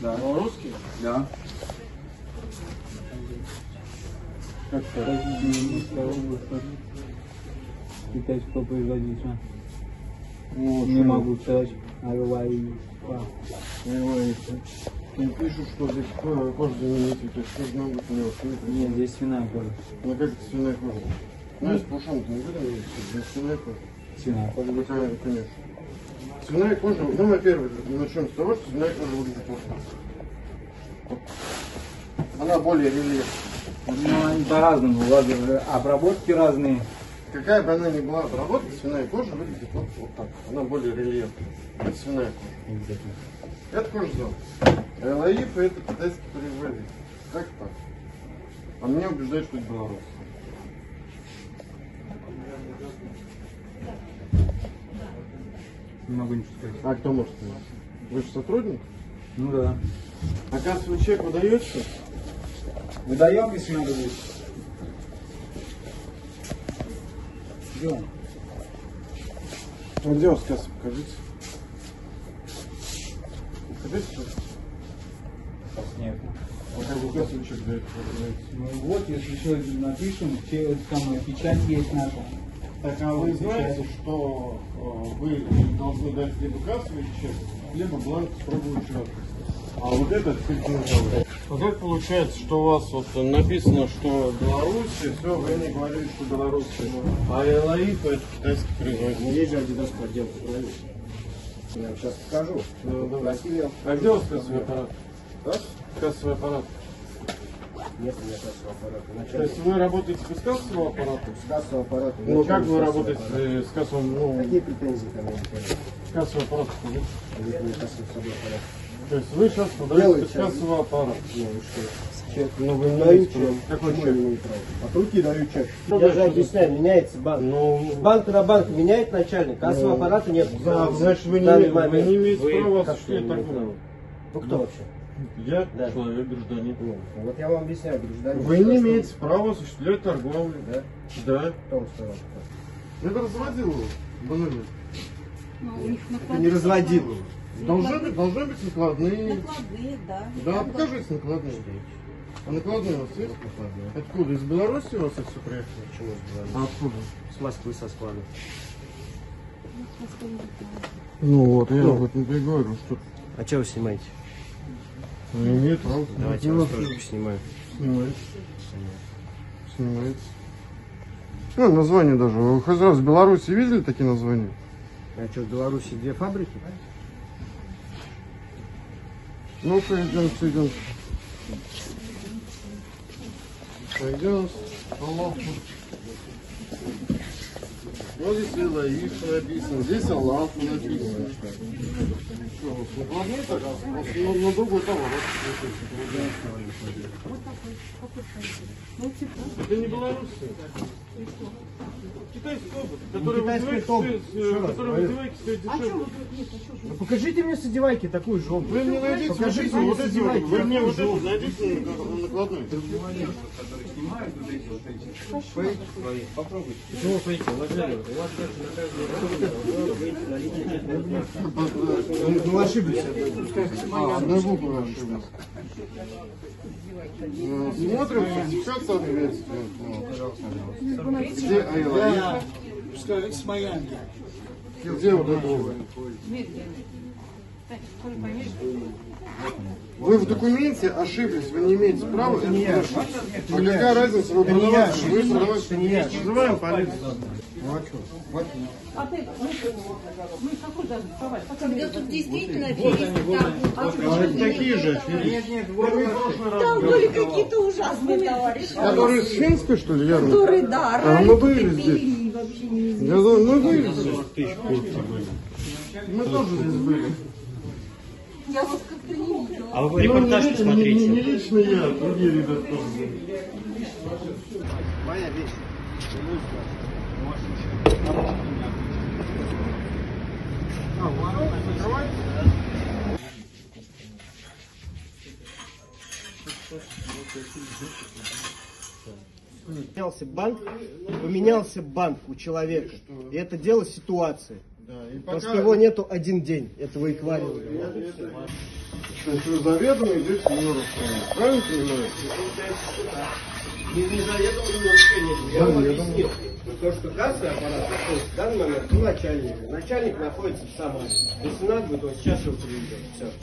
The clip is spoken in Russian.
Да. Белорусские? Да. Как это? Китайского производителя. Вот, Не могу сказать. Айлай. Понимаете. Им пишут, что здесь ко- кожа знаменитый, то есть кожа него Нет, здесь свиная кожа. Ну как это свиная кожа? Ну, если пушонка не видно, есть здесь свиная кожа. Свиная кожа. Конечно. Свиная кожа, ну, во-первых, начнем с того, что свиная кожа выглядит так. Она более рельефная. Ну, они по-разному. ладно, Обработки разные. Какая бы она ни была обработка, свиная кожа выглядит вот, вот так. Она более рельефная. Это свиная кожа. Это кожа зал. ЛАИФ это китайский производитель. Как так? А меня убеждают, что это белорус. Не могу ничего сказать. А кто может сказать? Вы же сотрудник? Ну да. А кассовый чек выдаете? Выдаем, если надо будет. Где он? Ну, где у вас касса, покажите. Покажите, что Нет. А как вы кассовый чек даете? выдаете? Ну вот, если еще напишем, все самое, печать есть наша. Так, а вы знаете, что э, вы должны дать либо кассовый чек, либо бланк надписью. А вот это фиксировано. А как получается, что у вас вот написано, что Беларусь, все, вы не говорите, что белорусский, а ЛАИФ это китайский производитель. Есть же Adidas подделка, правильно? Я вам сейчас покажу. Ну, давай. А где у вас кассовый аппарат? Кассовый аппарат. Нет у меня кассового аппарата. То Начальник есть вы работаете без кассового аппарата? с кассового аппарата. Ну как вы работаете аппарата. э, с кассовым, ну, Какие претензии ко мне? кассовый аппарат? Нет. То есть вы сейчас Делайте. без кассового аппарата? Ну что? Чек. Ну вы не Даю чек. Какой чек? От руки даю чек. Я же объясняю, меняется банк. Ну, С банка на банк меняет начальник, кассового аппарата нет. да, значит вы не, вы не имеете права осуществлять торговлю. Вы кто вообще? Я Да. человек, гражданин. Ну, вот я вам объясняю, гражданин. Вы не имеете права осуществлять торговлю. Да? Да. Кто вам сказал? Это разводил его. Банально. Ну, у них Ты не накладные. разводил. Должны быть, должны быть накладные. Накладные, да. Да, покажите накладные. А накладные у вас есть? Откуда? Из Беларуси у вас это все приехало? Почему с А откуда? С Москвы со склада. Ну вот, я Ну. этом и говорю, что А что вы снимаете? Не имеет права. Давайте я вас тоже поснимаю. Снимается. Снимается. Ну, название даже. Вы хоть раз в Беларуси видели такие названия? А что, в Беларуси две фабрики? Ну-ка, идем, идем. Пойдем. Аллаху. Вот здесь Илаиш написано, здесь Аллаху написано. Что, вот накладные так, а вот на, другой товар. Это не белорусы. Китайский опыт, который китайский вызывает, дешевле. Ну, покажите мне с одевайки такую же. Вы мне найдите Покажите мне вот с эти, вот, одевайки вы мне вот обувь. найдите на накладной. Попробуйте. Почему вот, у вас ну ошиблись. А, одной буквы ошиблись. Смотрим, соответствия. Вот. Где Айла? С Майами. Где вот это? Вы в документе ошиблись, вы не имеете права это совершить. А какая разница, вы продаваете, вы продаваете. Вызываем полицию. А ты, мы, какой должны вставать? Когда тут действительно а почему Такие же. Нет, нет, вот Там были какие-то ужасные товарищи, Которые с Финской, что ли, ярмарка? которые, да, А орали, мы были тупили, здесь. и вообще не Я думаю, мы были здесь. Мы тоже здесь были. Я вас как-то не видела. А вы репортаж Ну, не, посмотрите. не, не лично я, другие ребята тоже были. Моя вещь. Поменялся банк, поменялся банк у человека. И это дело ситуации. Да, и пока- его нету один день, этого аквариума. То есть вы заведомо идете в нарушение. Правильно понимаете? Не, не заведомо нарушение. Я вам объяснил. То, что кассовый аппарат находится в данный момент у начальника. Начальник находится в Самаре. Если надо будет, он сейчас его приведет. Все.